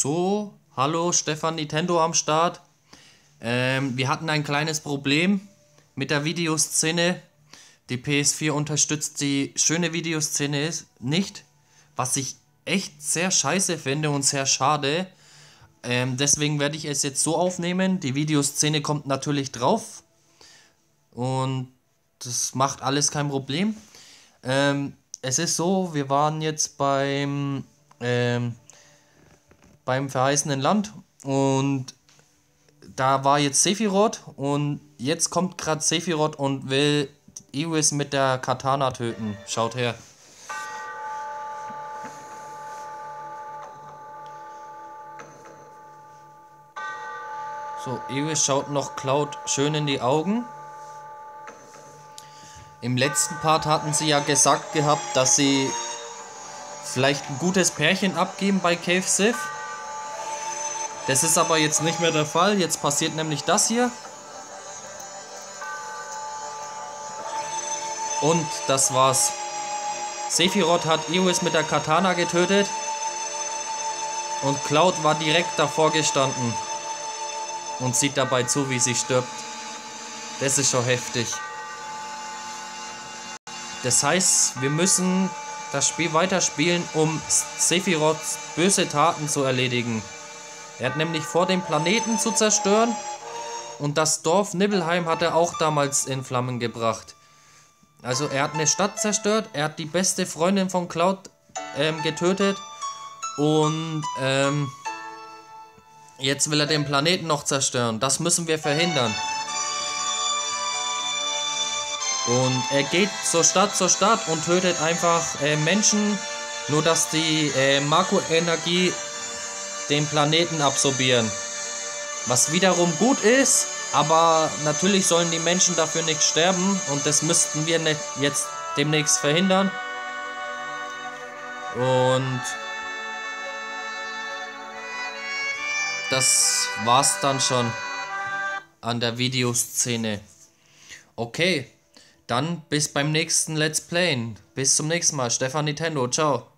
So, hallo Stefan Nintendo am Start. Ähm, wir hatten ein kleines Problem mit der Videoszene. Die PS4 unterstützt die schöne Videoszene nicht, was ich echt sehr scheiße finde und sehr schade. Ähm, deswegen werde ich es jetzt so aufnehmen. Die Videoszene kommt natürlich drauf. Und das macht alles kein Problem. Ähm, es ist so, wir waren jetzt beim, ähm, beim verheißenen Land und da war jetzt Sephiroth und jetzt kommt gerade Sephiroth und will Iris mit der Katana töten. Schaut her. So, Iris schaut noch Cloud schön in die Augen. Im letzten Part hatten sie ja gesagt gehabt, dass sie vielleicht ein gutes Pärchen abgeben bei Cave Sith. Das ist aber jetzt nicht mehr der Fall. Jetzt passiert nämlich das hier. Und das war's. Sephiroth hat Iris mit der Katana getötet. Und Cloud war direkt davor gestanden. Und sieht dabei zu, wie sie stirbt. Das ist schon heftig. Das heißt, wir müssen das Spiel weiterspielen, um Sephiroths böse Taten zu erledigen. Er hat nämlich vor, den Planeten zu zerstören. Und das Dorf Nibelheim hat er auch damals in Flammen gebracht. Also er hat eine Stadt zerstört, er hat die beste Freundin von Cloud ähm, getötet. Und ähm, jetzt will er den Planeten noch zerstören. Das müssen wir verhindern. Und er geht zur Stadt, zur Stadt und tötet einfach äh, Menschen, nur dass die äh, Marco-Energie den Planeten absorbieren. Was wiederum gut ist, aber natürlich sollen die Menschen dafür nicht sterben und das müssten wir jetzt demnächst verhindern. Und das war's dann schon an der Videoszene. Okay. Dann bis beim nächsten Let's Playen. Bis zum nächsten Mal. Stefan Nintendo. Ciao.